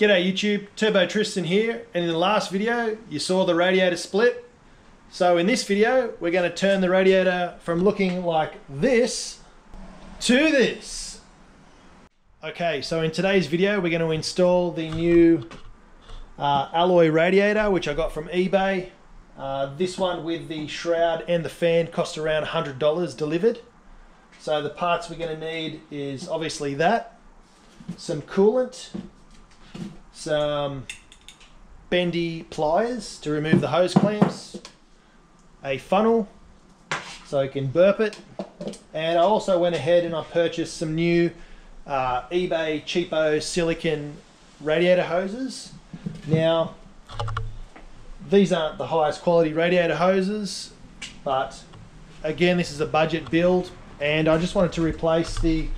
G'day YouTube, Turbo Tristan here, and in the last video you saw the radiator split. So in this video we're going to turn the radiator from looking like this to this. Okay, so in today's video we're going to install the new uh, alloy radiator which I got from eBay. Uh, this one with the shroud and the fan cost around $100 delivered. So the parts we're going to need is obviously that, some coolant, some bendy pliers to remove the hose clamps, a funnel so I can burp it, and I also went ahead and I purchased some new uh, eBay cheapo silicon radiator hoses. Now, these aren't the highest quality radiator hoses, but again, this is a budget build, and I just wanted to replace the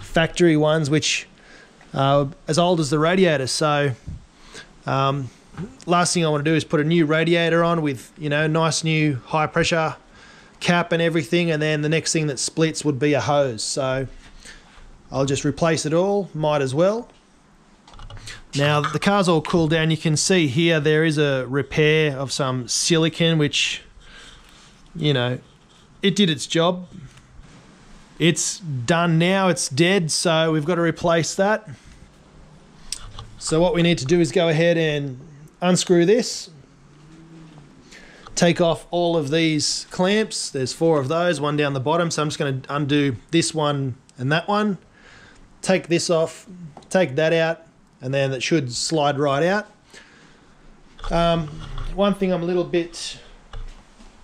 factory ones, which uh, as old as the radiator. So um, last thing I want to do is put a new radiator on with you know nice new high pressure cap and everything, and then the next thing that splits would be a hose. So I'll just replace it all. Might as well. Now the car's all cooled down. You can see here there is a repair of some silicon, which you know it did its job. It's done now, it's dead, so we've got to replace that. So what we need to do is go ahead and unscrew this. Take off all of these clamps. There's four of those, one down the bottom. So I'm just going to undo this one and that one. Take this off, take that out, and then it should slide right out. Um, one thing I'm a little bit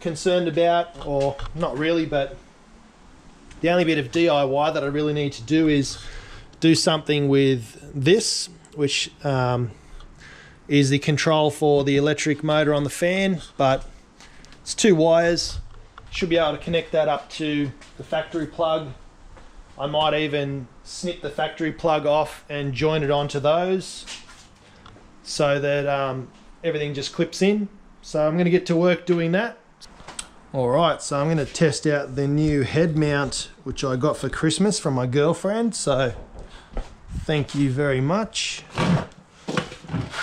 concerned about, or not really, but the only bit of DIY that I really need to do is do something with this, which um, is the control for the electric motor on the fan, but it's two wires. Should be able to connect that up to the factory plug. I might even snip the factory plug off and join it onto those so that um, everything just clips in. So I'm going to get to work doing that. Alright, so I'm going to test out the new head mount which I got for Christmas from my girlfriend, so thank you very much.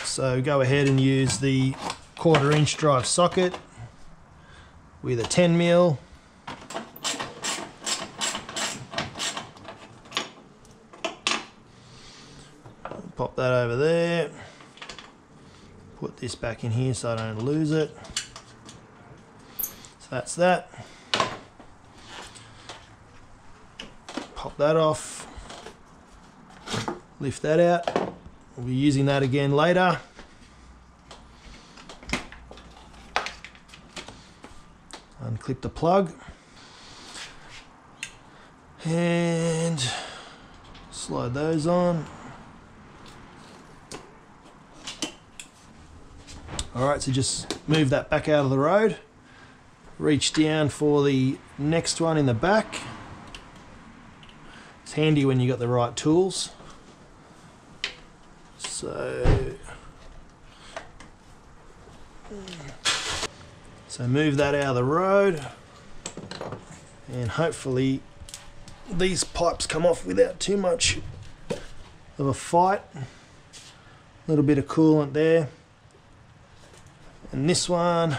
So go ahead and use the quarter inch drive socket with a 10 mil. Pop that over there. Put this back in here so I don't lose it. So that's that. Pop that off. Lift that out. We'll be using that again later. Unclip the plug. And slide those on. Alright, so just move that back out of the road reach down for the next one in the back. It's handy when you've got the right tools. So, so move that out of the road and hopefully these pipes come off without too much of a fight. A little bit of coolant there. And this one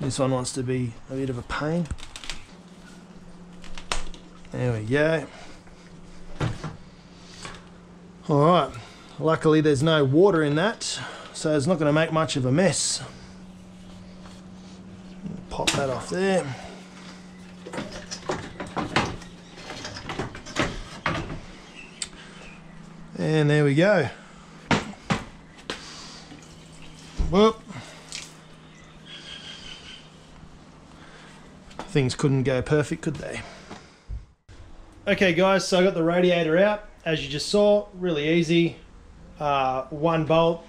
this one wants to be a bit of a pain. There we go. Alright, luckily there's no water in that, so it's not going to make much of a mess. Pop that off there. And there we go. Things couldn't go perfect, could they? Okay guys, so I got the radiator out. As you just saw, really easy. Uh, one bolt,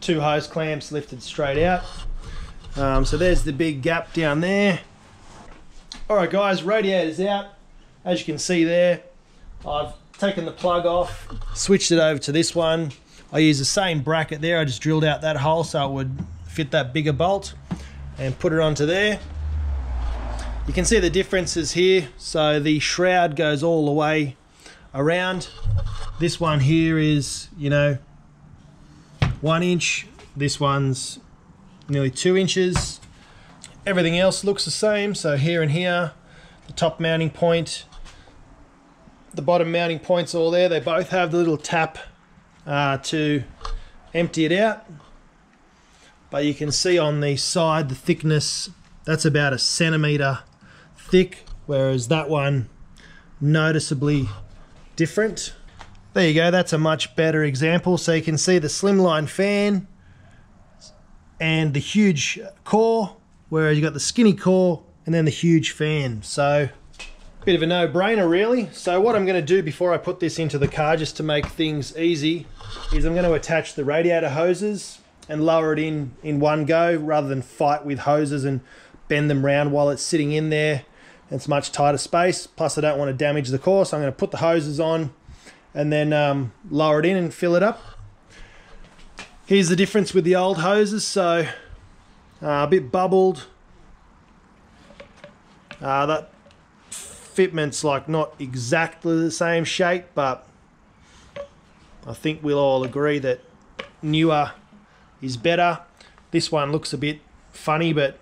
two hose clamps lifted straight out. Um, so there's the big gap down there. Alright guys, radiator's out. As you can see there, I've taken the plug off, switched it over to this one. I use the same bracket there, I just drilled out that hole so it would fit that bigger bolt and put it onto there. You can see the differences here. So the shroud goes all the way around. This one here is, you know, one inch. This one's nearly two inches. Everything else looks the same. So here and here, the top mounting point, the bottom mounting point's all there. They both have the little tap uh, to empty it out. But you can see on the side the thickness, that's about a centimeter thick, whereas that one noticeably different. There you go, that's a much better example. So you can see the slimline fan and the huge core, whereas you got the skinny core and then the huge fan. So bit of a no-brainer really. So what I'm going to do before I put this into the car just to make things easy is I'm going to attach the radiator hoses and lower it in in one go rather than fight with hoses and bend them round while it's sitting in there. It's much tighter space. Plus I don't want to damage the core so I'm going to put the hoses on and then um, lower it in and fill it up. Here's the difference with the old hoses. So uh, a bit bubbled. Uh, that fitment's like not exactly the same shape, but I think we'll all agree that newer is better. This one looks a bit funny, but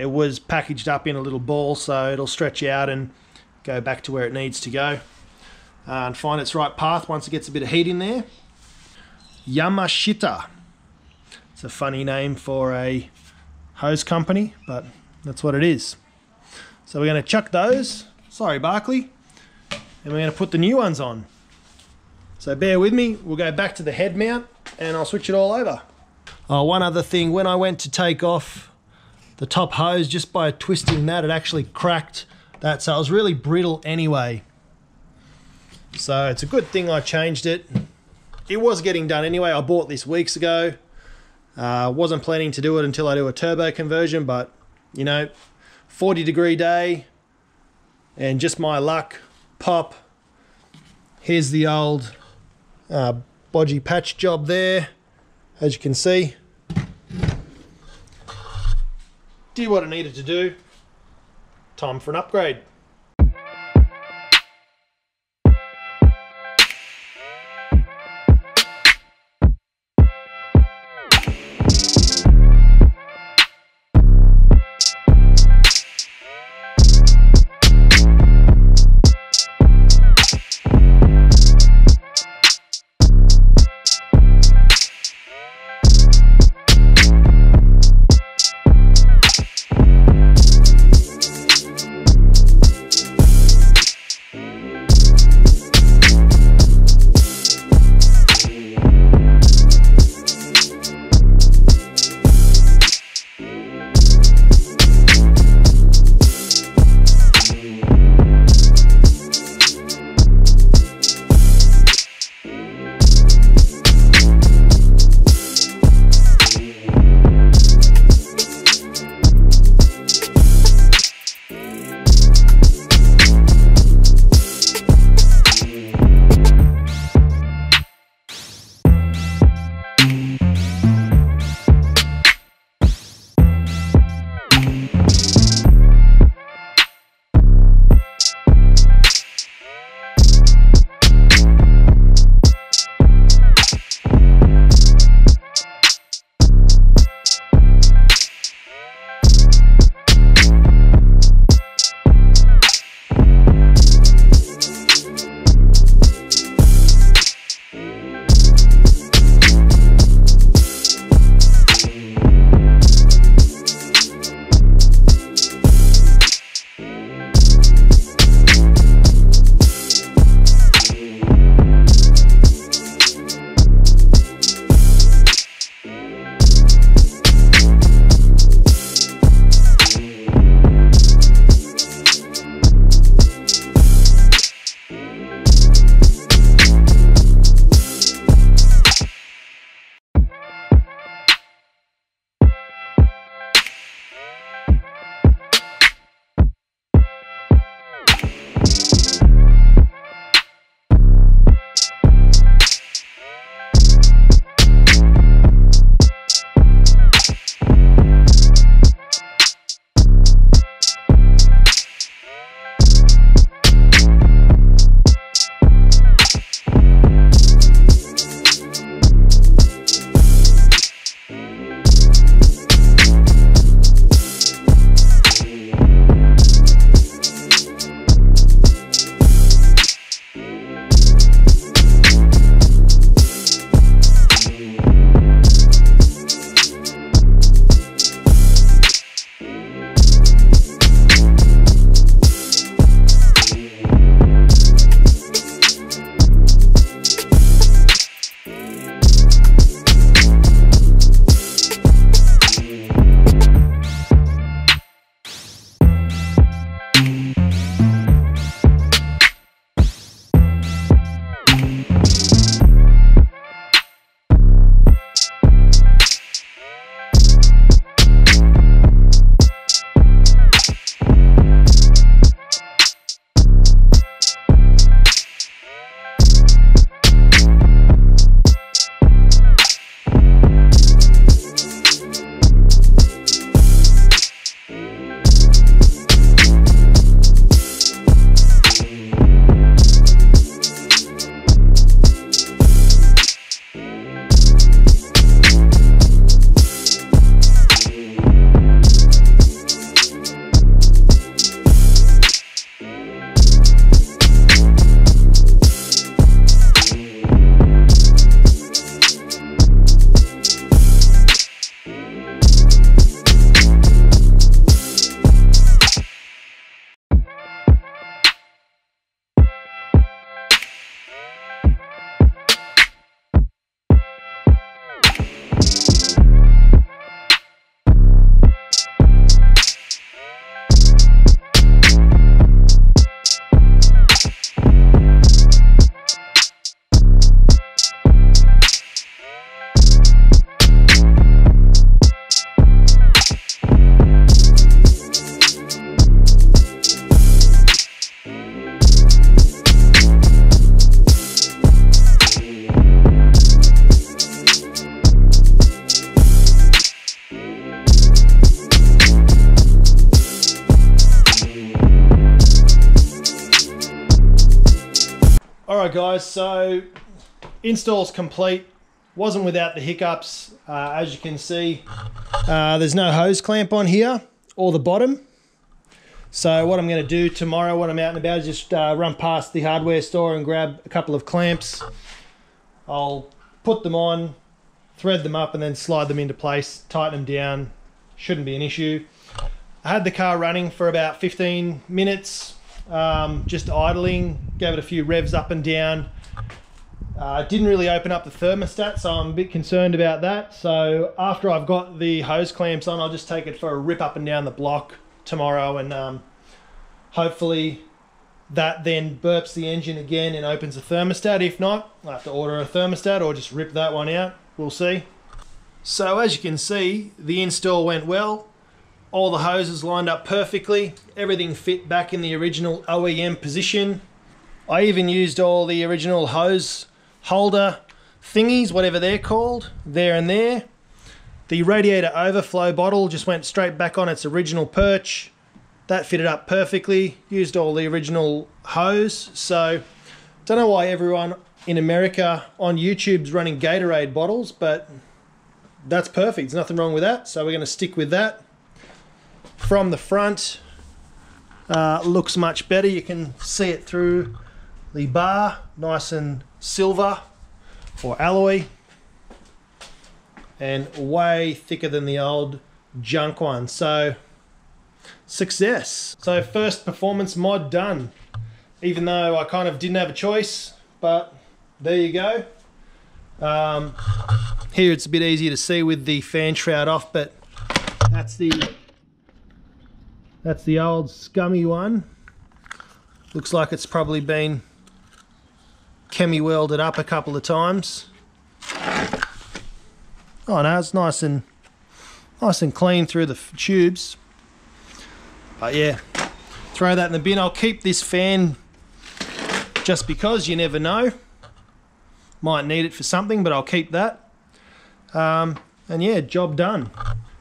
it was packaged up in a little ball, so it'll stretch out and go back to where it needs to go uh, and find its right path once it gets a bit of heat in there. Yamashita. It's a funny name for a hose company, but that's what it is. So we're going to chuck those. Sorry, Barkley. And we're going to put the new ones on. So bear with me. We'll go back to the head mount and I'll switch it all over. Oh, one other thing. When I went to take off the top hose, just by twisting that, it actually cracked that. So it was really brittle anyway. So it's a good thing I changed it. It was getting done anyway. I bought this weeks ago. Uh, wasn't planning to do it until I do a turbo conversion, but you know, 40 degree day and just my luck pop here's the old uh, bodgy patch job there as you can see did what it needed to do. Time for an upgrade right, guys, so install's complete. Wasn't without the hiccups. Uh, as you can see, uh, there's no hose clamp on here or the bottom. So what I'm going to do tomorrow when I'm out and about is just uh, run past the hardware store and grab a couple of clamps. I'll put them on, thread them up and then slide them into place, tighten them down. Shouldn't be an issue. I had the car running for about 15 minutes, um, just idling, gave it a few revs up and down. Uh, didn't really open up the thermostat, so I'm a bit concerned about that. So after I've got the hose clamps on, I'll just take it for a rip up and down the block tomorrow and um, hopefully that then burps the engine again and opens the thermostat. If not, I'll have to order a thermostat or just rip that one out. We'll see. So as you can see, the install went well. All the hoses lined up perfectly. Everything fit back in the original OEM position. I even used all the original hose holder thingies, whatever they're called, there and there. The radiator overflow bottle just went straight back on its original perch. That fitted up perfectly. Used all the original hose. So, don't know why everyone in America on YouTube's running Gatorade bottles, but that's perfect. There's nothing wrong with that. So we're going to stick with that. From the front, uh, looks much better. You can see it through the bar, nice and silver or alloy and way thicker than the old junk one. So success. So first performance mod done. Even though I kind of didn't have a choice, but there you go. Um, here it's a bit easier to see with the fan shroud off, but that's the that's the old scummy one. Looks like it's probably been chemi welded up a couple of times. Oh no, it's nice and nice and clean through the tubes. But yeah, throw that in the bin. I'll keep this fan just because you never know. Might need it for something, but I'll keep that. Um, and yeah, job done.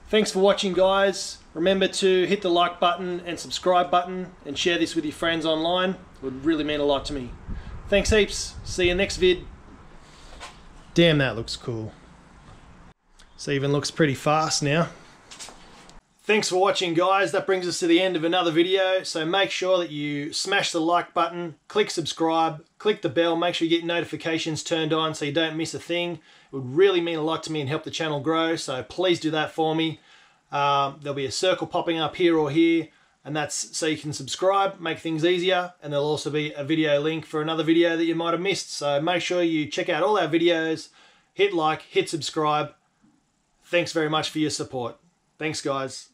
Thanks for watching, guys. Remember to hit the like button and subscribe button and share this with your friends online. It would really mean a lot to me. Thanks heaps. See you next vid. Damn, that looks cool. This even looks pretty fast now. Thanks for watching guys, that brings us to the end of another video, so make sure that you smash the like button, click subscribe, click the bell, make sure you get notifications turned on so you don't miss a thing. It would really mean a lot to me and help the channel grow, so please do that for me. Um, there'll be a circle popping up here or here, and that's so you can subscribe, make things easier, and there'll also be a video link for another video that you might have missed. So make sure you check out all our videos, hit like, hit subscribe. Thanks very much for your support. Thanks guys.